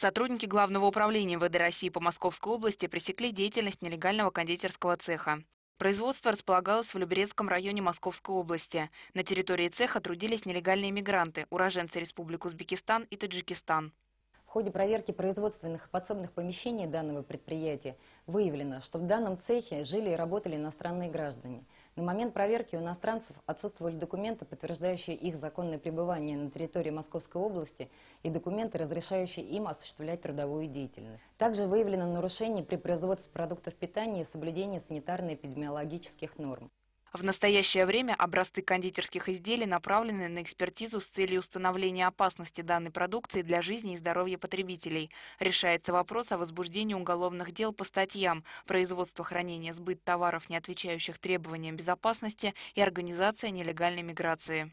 Сотрудники Главного управления МВД России по Московской области пресекли деятельность нелегального кондитерского цеха. Производство располагалось в Люберецком районе Московской области. На территории цеха трудились нелегальные мигранты, уроженцы Республик Узбекистан и Таджикистан. Ходе проверки производственных и подсобных помещений данного предприятия выявлено, что в данном цехе жили и работали иностранные граждане. На момент проверки у иностранцев отсутствовали документы, подтверждающие их законное пребывание на территории Московской области и документы, разрешающие им осуществлять трудовую деятельность. Также выявлено нарушение при производстве продуктов питания и соблюдении санитарно-эпидемиологических норм. В настоящее время образцы кондитерских изделий направлены на экспертизу с целью установления опасности данной продукции для жизни и здоровья потребителей. Решается вопрос о возбуждении уголовных дел по статьям «Производство, хранение, сбыт товаров, не отвечающих требованиям безопасности» и «Организация нелегальной миграции».